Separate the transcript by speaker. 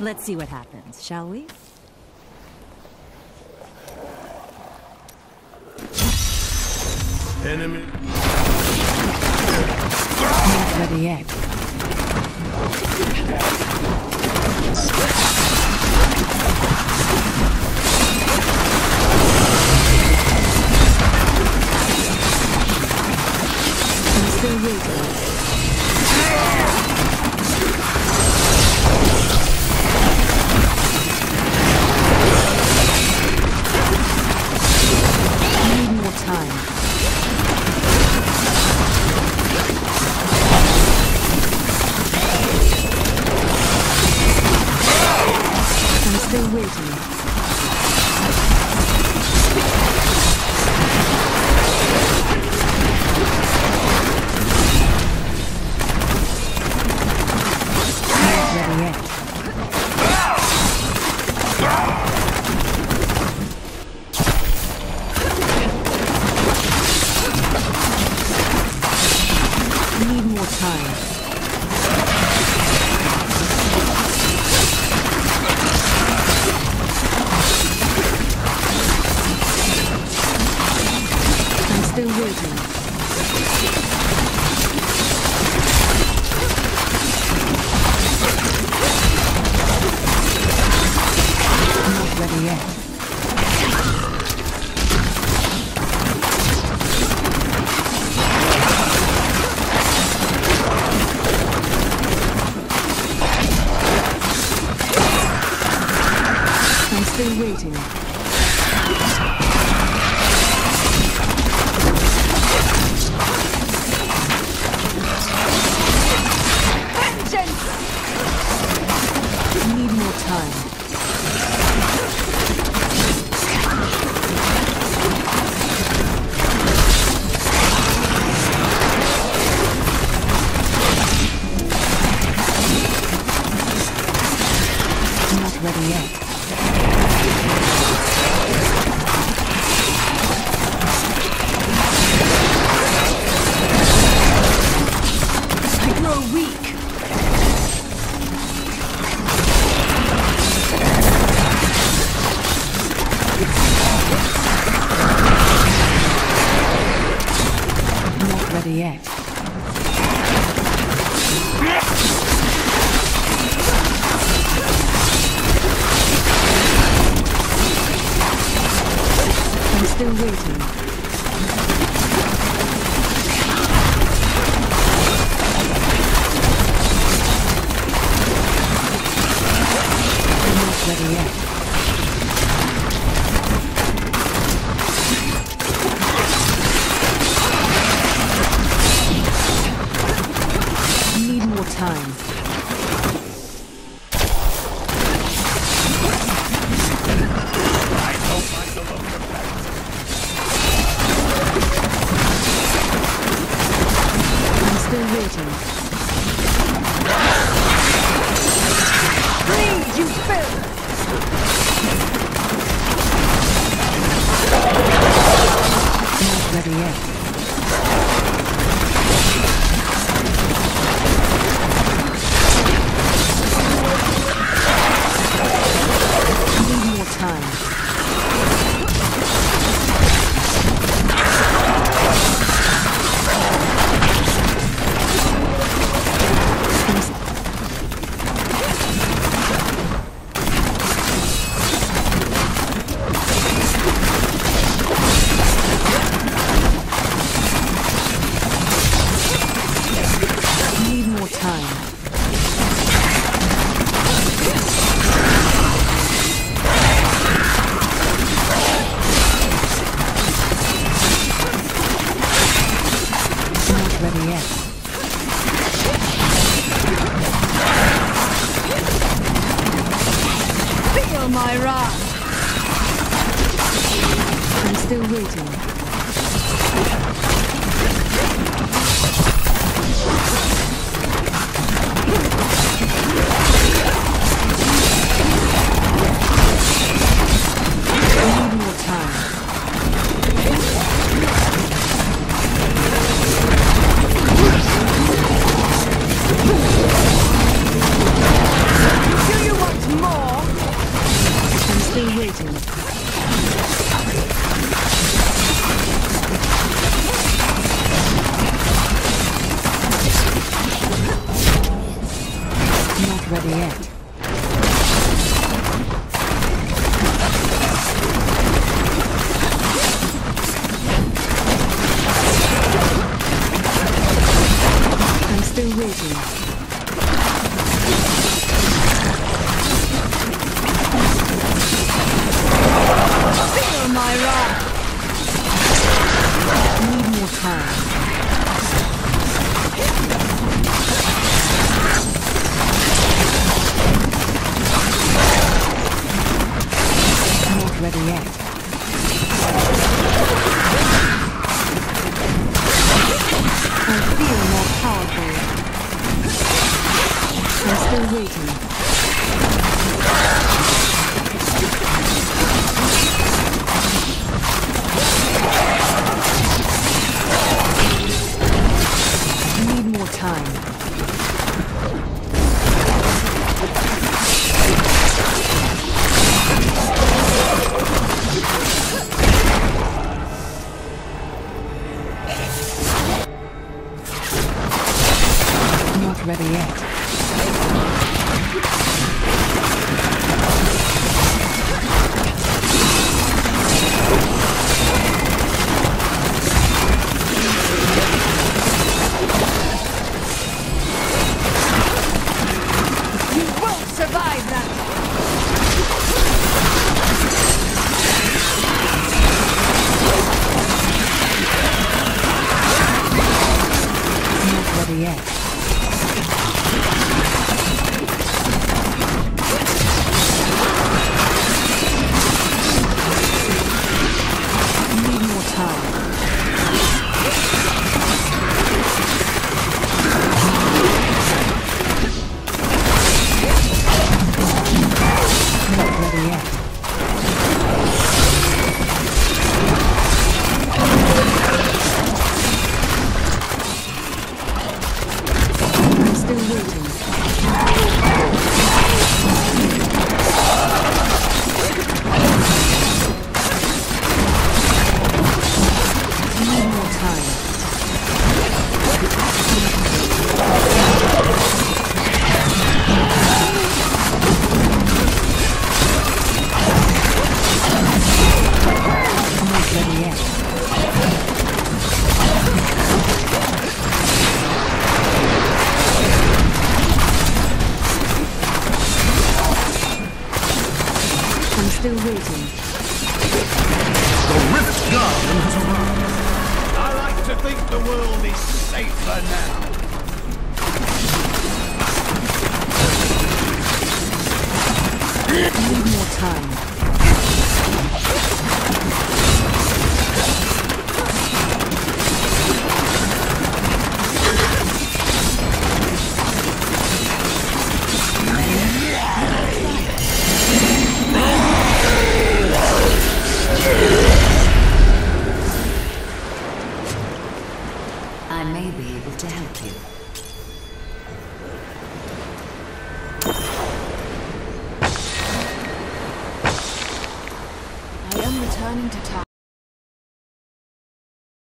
Speaker 1: Let's see what happens, shall we?
Speaker 2: Enemy.
Speaker 1: Not ready yet. Waiting. Not ready yet. Waiting. Need more time. Not ready yet. Yet. I'm still waiting. Waiting. Bleed, you filth! Not ready yet. ready yet. I'm still waiting. Feel my wrath! Need more time. Not ready yet. Survive that! Not ready yet. Still waiting.
Speaker 2: The Rift Guardian has arrived.
Speaker 3: I like to think the world is safer now.
Speaker 1: Need more time.